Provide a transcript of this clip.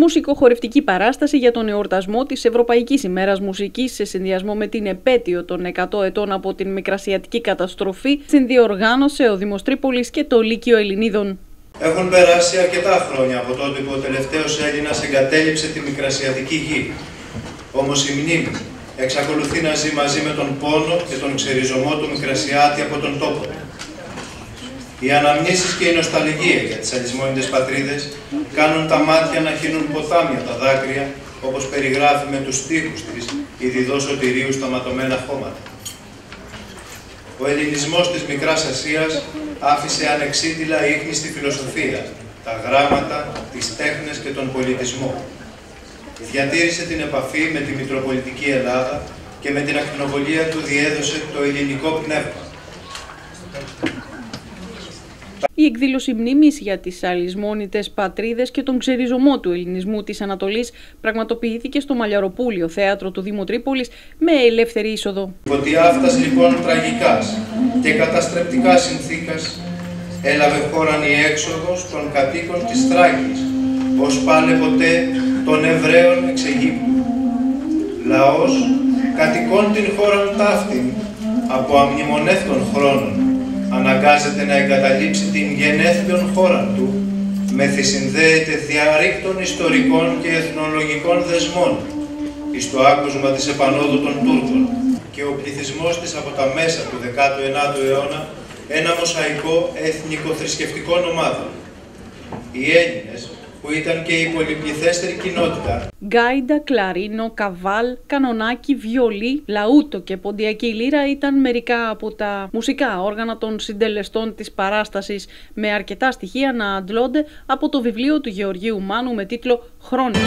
μουσικοχορευτική παράσταση για τον εορτασμό της Ευρωπαϊκής ημέρας μουσικής σε συνδυασμό με την επέτειο των 100 ετών από την Μικρασιατική καταστροφή συνδιοργάνωσε ο Δημοστρίπολης και το Λύκειο Ελληνίδων. Έχουν περάσει αρκετά χρόνια από τότε που ο τελευταίος Έλληνας εγκατέλειψε τη Μικρασιατική γη. Όμως η μνήμη εξακολουθεί να ζει μαζί με τον πόνο και τον ξεριζωμό του Μικρασιάτη από τον τόπο. Οι αναμνήσεις και η νοσταλγία για τις αλυσμόνιτες πατρίδες κάνουν τα μάτια να χύνουν ποτάμια τα δάκρυα, όπως περιγράφει με τους στίχους της η διδός σωτηρίου στα ματωμένα χώματα. Ο ελληνισμός της Μικράς Ασίας άφησε ανεξίτηλα ίχνη στη φιλοσοφία, τα γράμματα, τις τέχνες και τον πολιτισμό. Διατήρησε την επαφή με τη Μητροπολιτική Ελλάδα και με την ακτινοβολία του διέδωσε το ελληνικό πνεύμα. Η εκδήλωση μνήμης για τις αλυσμόνητες πατρίδες και τον ξεριζωμό του ελληνισμού της Ανατολής πραγματοποιήθηκε στο Μαλιαροπούλιο θέατρο του Δήμου Τρίπολης με ελεύθερη είσοδο. Ότι αυτάς λοιπόν τραγικάς και καταστρεπτικά συνθήκας έλαβε χώραν η έξοδος των κατοίκων της Θράκης, ως πάλε ποτέ των Εβραίων εξ Αιγύπτου. Λαός κατοικών την χώραν ταύτην από αμνημονεύτων χρόνων αναγκάζεται να εγκαταλείψει την γενέθλιον χώρα του, μεθυσυνδέεται διαρρήκτων ιστορικών και εθνολογικών δεσμών εις το άκουσμα της επανόδου των Τούρκων και ο πληθυσμός της από τα μέσα του 19ου αιώνα ένα μοσαϊκό εθνικο-θρησκευτικών ομάδων. Οι Έλληνες που ήταν και η πολυπληθέστερη κοινότητα. Γκάιντα, κλαρίνο, καβάλ, κανονάκι, βιολί, λαούτο και ποντιακή λύρα ήταν μερικά από τα μουσικά όργανα των συντελεστών της παράστασης με αρκετά στοιχεία να αντλώνται από το βιβλίο του Γεωργίου Μάνου με τίτλο «Χρόνια».